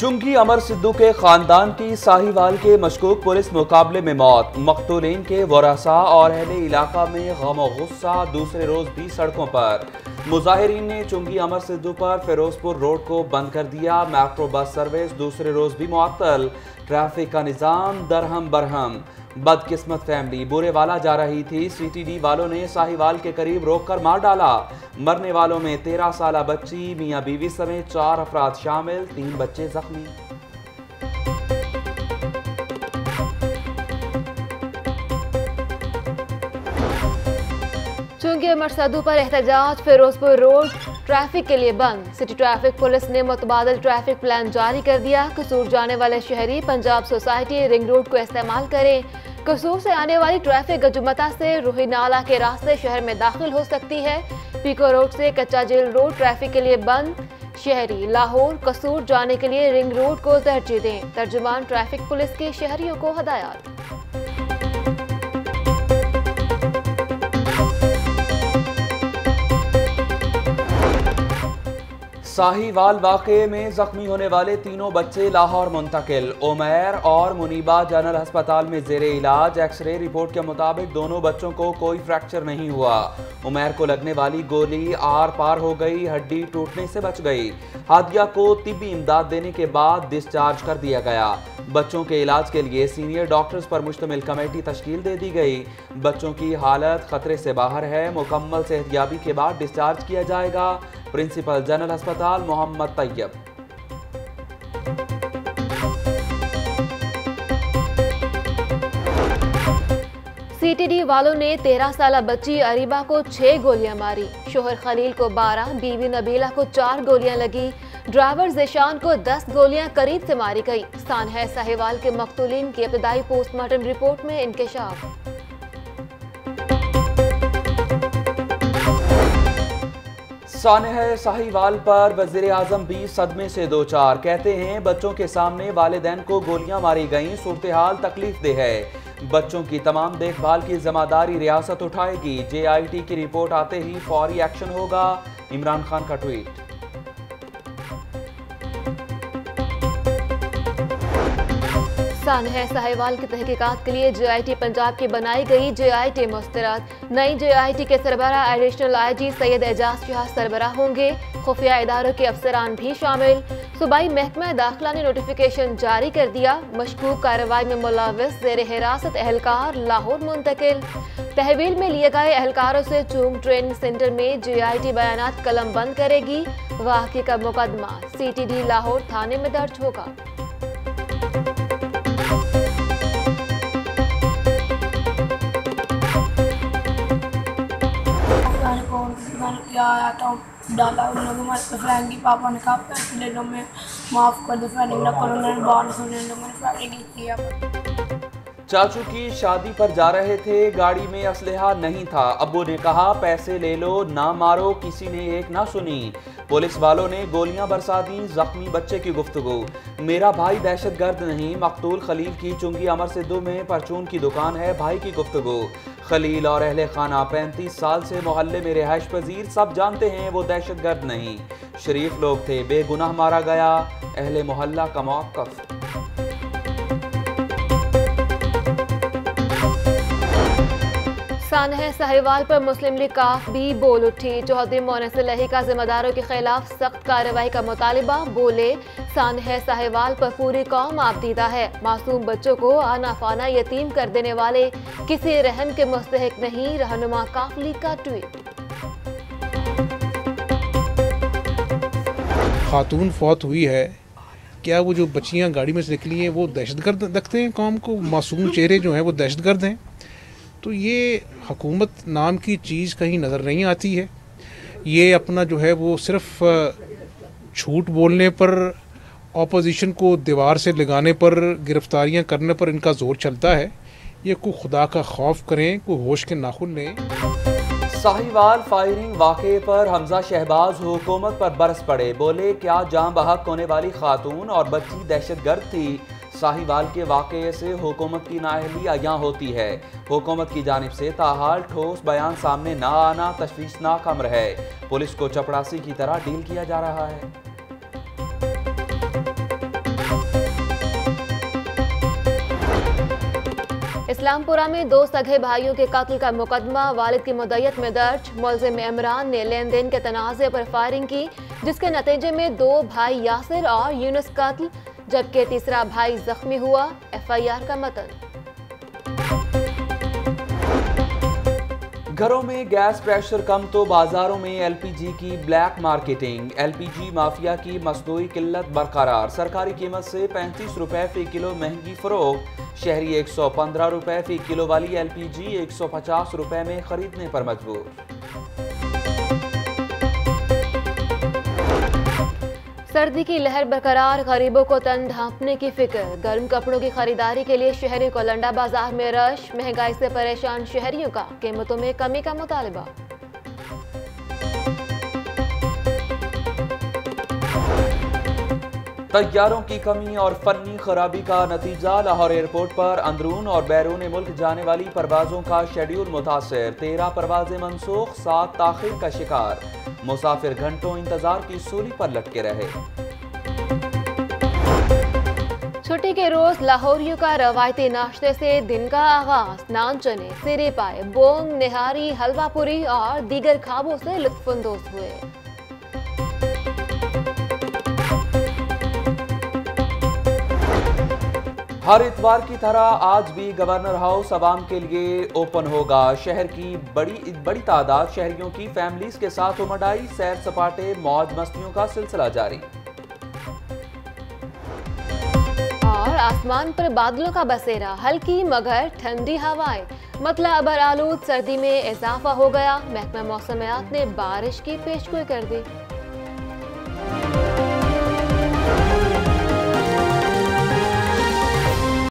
چنگی امر سدھو کے خاندان کی ساہیوال کے مشکوک پولیس مقابلے میں موت۔ مقتولین کے ورثہ اور اہل علاقہ میں غم و غصہ دوسرے روز بھی سڑکوں پر۔ مظاہرین نے چنگی امر سدھو پر فیروز پور روڈ کو بند کر دیا۔ میٹرو بس سروس دوسرے روز بھی معطل۔ ٹریفک کا نظام درہم برہم۔ بدقسمت فیملی بورے والا جا رہی تھی سی ٹی ڈی والوں نے ساہیوال کے قریب روک کر مار ڈالا۔ مرنے والوں میں تیرہ سالہ بچی، میاں بیوی سمیت چار افراد شامل، تین بچے زخمی۔ چونکہ مرسدو پر احتجاج فیروز پور روڈ ٹریفک کے لیے بند۔ سٹی ٹریفک پولیس نے متبادل ٹریفک پلان جاری کر دیا۔ قصور جانے والے شہری پنجاب سوسائٹی رنگ روڈ کو استعمال کریں۔ قصور سے آنے والی ٹریفک گجمتا سے روحی نالا کے راستے شہر میں داخل ہو سکتی ہے۔ پیکو روڈ سے کچا جیل روڈ ٹریفک کے لیے بند۔ شہری لاہور قصور جانے کے لیے رنگ روڈ کو ترجیح دیں۔ ترجمان ٹریفک پولیس کے شہریوں کو ہدایات۔ ساہی وال واقعے میں زخمی ہونے والے تینوں بچے لاہور منتقل۔ عمیر اور منیبہ جنرل ہسپتال میں زیر علاج۔ ایکس رے رپورٹ کے مطابق دونوں بچوں کو کوئی فریکچر نہیں ہوا۔ عمیر کو لگنے والی گولی آر پار ہو گئی، ہڈی ٹوٹنے سے بچ گئی۔ ہادیہ کو طبی امداد دینے کے بعد ڈسچارج کر دیا گیا۔ بچوں کے علاج کے لیے سینئر ڈاکٹرز پر مشتمل کمیٹی تشکیل دے دی گئی۔ بچوں کی حالت خطرے سے باہر ہے، مکمل صحتیابی کے بعد ڈسچارج کیا جائے گا۔ پرنسپل جنرل ہسپتال محمد طیب سی ٹی ڈی والوں نے تیرہ سالہ بچی اریبا کو چھ گولیاں ماری شوہر خلیل کو بارہ بیوی نبیلہ کو چار گولیاں لگی ڈرائیور زیشان کو دس گولیاں قریب سے ماری گئی سانحہ ساہیوال کے مقتولین کی ابتدائی پوسٹ مارٹم رپورٹ میں انکشاف سانحہ ساہیوال پر وزیر اعظم بھی صدمے سے دو چار۔ کہتے ہیں، بچوں کے سامنے والدین کو گولیاں ماری گئیں، صورتحال تکلیف دہ ہے۔ بچوں کی تمام دیکھ بھال کی ذمہ داری ریاست اٹھائے گی۔ جے آئی ٹی کی رپورٹ آتے ہی فوری ایکشن ہوگا۔ عمران خان کا ٹویٹ۔ سانحہ ساہیوال کی تحقیقات کے لیے جے آئی ٹی پنجاب کی بنائی گئی جے آئی ٹی مسترد۔ نئی جے آئی ٹی کے سربراہ ایڈیشنل آئی جی سید اعجاز شاہ سربراہ ہوں گے۔ خفیہ اداروں کے افسران بھی شامل۔ صوبائی محکمہ داخلہ نے نوٹیفیکیشن جاری کر دیا۔ مشکوک کارروائی میں ملوث زیر حراست اہلکار لاہور منتقل۔ تحویل میں لیے گئے اہلکاروں سے چونگ ٹریننگ سینٹر میں جے آئی ٹی بیانات قلم بند کرے گی۔ واقعے کا مقدمہ۔ سی ٹی ڈی لاہور تھانے میں درج ہوگا۔ کیا آیا تھا، ڈالا ان لوگوں میں فرینکی پاپا نے کہا، پیسے لے لو، میں معاف کر دو فیرنگ نہ کرو میں نے باہر سنے لوگوں نے فیرنگ کیا چاچو کی شادی پر جا رہے تھے گاڑی میں اسلحہ نہیں تھا ابو نے کہا پیسے لے لو نہ مارو کسی نے ایک نہ سنی پولیس والوں نے گولیاں برسا دیں زخمی بچے کی گفتگو میرا بھائی دہشت گرد نہیں مقتول خلیل کی چنگی امر سدھو میں پرچون کی دکان ہے بھائی کی گفتگو خلیل اور اہل خانہ پینتیس سال سے محلے میں رہائش پذیر سب جانتے ہیں وہ دہشت گرد نہیں شریف لوگ تھے بے گناہ مارا گیا اہل محلہ کا موقف سانحہ ساہیوال پر مسلم لیگ کاف بھی بول اٹھی۔ چودھری مونس لہی کا ذمہ داروں کے خلاف سخت کارروائی کا مطالبہ، بولے سانحہ ساہیوال پر پوری قوم آبدیدہ ہے۔ معصوم بچوں کو آنا فانا یتیم کر دینے والے کسی رحم کے مستحق نہیں، رہنما کاف لیگ کا ٹویٹ۔ خاتون فوت ہوئی ہے۔ کیا وہ جو بچیاں گاڑی میں سے نکلی ہیں، وہ دہشت گرد لگتے ہیں قوم کو؟ معصوم چہرے جو ہیں، وہ دہشت گرد ہیں؟ تو یہ حکومت نام کی چیز کہیں نظر نہیں آتی ہے۔ یہ اپنا جو ہے وہ صرف جھوٹ بولنے پر، اپوزیشن کو دیوار سے لگانے پر، گرفتاریاں کرنے پر ان کا زور چلتا ہے۔ یہ کوئی خدا کا خوف کریں کوئی ہوش کے ناخن لیں۔ ساہیوال فائرنگ واقعے پر حمزہ شہباز حکومت پر برس پڑے۔ بولے، کیا جاں بحق ہونے والی خاتون اور بچی دہشت گرد تھی؟ ساہی وال کے واقعے سے حکومت کی نااہلی آیاں ہوتی ہے۔ حکومت کی جانب سے تاہال ٹھوس بیان سامنے نہ آنا تشویش نہ کم رہے پولیس کو چپڑاسی کی طرح ڈیل کیا جا رہا ہے۔ اسلام پورہ میں دو سگھے بھائیوں کے قتل کا مقدمہ، والد کی مدیت میں درچ ملزم امران نے لیندین کے تنازے پر فائرنگ کی، جس کے نتیجے میں دو بھائی یاسر اور یونس قتل جبکہ تیسرا بھائی زخمی ہوا، ایف آئی آر کا متن۔ گھروں میں گیس پریشر کم تو بازاروں میں ایل پی جی کی black marketing. L P G mafia کی مصنوعی قلت برقرار۔ سرکاری قیمت سے پینتیس روپے فی کلو مہنگی فروخت شہری ایک سو پندرہ روپے فی کلو والی ایل پی جی ایک سو پچاس روپے میں خریدنے پر مجبور۔ سردی کی لہر برقرار، غریبوں کو تن ڈھانپنے کی فکر۔ گرم کپڑوں کی خریداری کے لیے شہریوں کو لنڈا بازار میں رش، مہنگائی سے پریشان شہریوں کا، قیمتوں میں کمی کا مطالبہ۔ طیاروں کی کمی اور فنی خرابی کا نتیجہ لاہور ایئرپورٹ پر اندرون اور بیرون ملک جانے والی پروازوں کا شیڈیول متاثر۔ تیرہ پروازیں منسوخ، سات تاخیر کا شکار۔ مسافر گھنٹوں انتظار کی سولی پر لٹکے رہے۔ چھٹی کے روز لاہوریوں کا روایتی ناشتے سے دن کا آغاز۔ نان چنے سیرے پائے، بونگ، نہاری، حلوہ پوری اور دیگر کھابوں سے لطف اندوز ہوئے۔ ہر اتوار کی طرح آج بھی گورنر ہاؤس عوام کے لیے اوپن ہوگا۔ شہر کی بڑی بڑی تعداد شہریوں کی فیملیز کے ساتھ امڈ آئی، سیر سپاٹے، موج مستیوں کا سلسلہ جاری۔ اور آسمان پر بادلوں کا بسیرا ہلکی مگر ٹھنڈی ہوائیں۔ مطلع ابر آلود، سردی میں اضافہ ہو گیا۔ محکمہ موسمیات نے بارش کی پیشگوئی کر دی۔